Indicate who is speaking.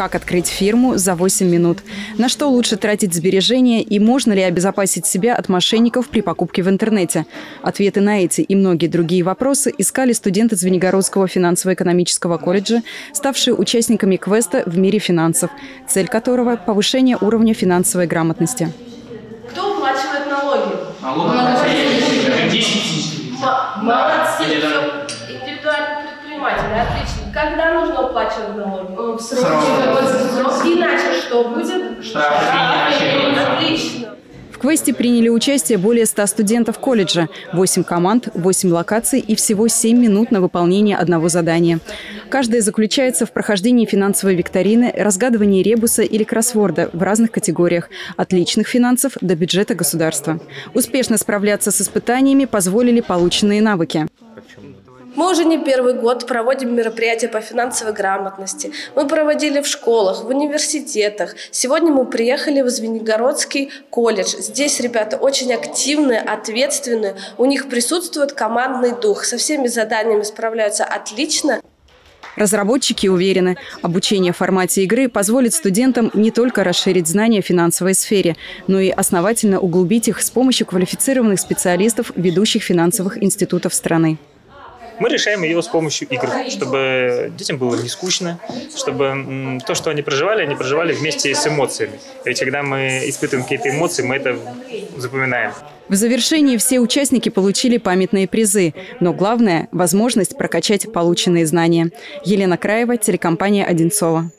Speaker 1: Как открыть фирму за 8 минут? На что лучше тратить сбережения и можно ли обезопасить себя от мошенников при покупке в интернете? Ответы на эти и многие другие вопросы искали студенты Звенигородского финансово-экономического колледжа, ставшие участниками квеста в мире финансов, цель которого – повышение уровня финансовой грамотности.
Speaker 2: Кто уплачивает налоги?
Speaker 3: Налоги 10
Speaker 2: М- Молодцы, всё. индивидуальный предприниматель, отлично. Когда нужно уплачивать налоги? В
Speaker 3: Срок.
Speaker 2: Иначе что будет?
Speaker 3: Штрафы, пени,
Speaker 2: Отлично.
Speaker 1: В квесте приняли участие более 100 студентов колледжа, 8 команд, 8 локаций и всего 7 минут на выполнение одного задания. Каждое заключается в прохождении финансовой викторины, разгадывании ребуса или кроссворда в разных категориях – от личных финансов до бюджета государства. Успешно справляться с испытаниями позволили полученные навыки.
Speaker 2: Мы уже не первый год проводим мероприятия по финансовой грамотности. Мы проводили в школах, в университетах. Сегодня мы приехали в Звенигородский колледж. Здесь ребята очень активные, ответственные. У них присутствует командный дух. Со всеми заданиями справляются отлично.
Speaker 1: Разработчики уверены, обучение в формате игры позволит студентам не только расширить знания в финансовой сфере, но и основательно углубить их с помощью квалифицированных специалистов ведущих финансовых институтов страны.
Speaker 4: Мы решаем ее с помощью игр, чтобы детям было не скучно, чтобы то, что они проживали, они проживали вместе с эмоциями. Ведь когда мы испытываем какие-то эмоции, мы это запоминаем.
Speaker 1: В завершении все участники получили памятные призы, но главное – возможность прокачать полученные знания. Елена Краева, телекомпания «Одинцова».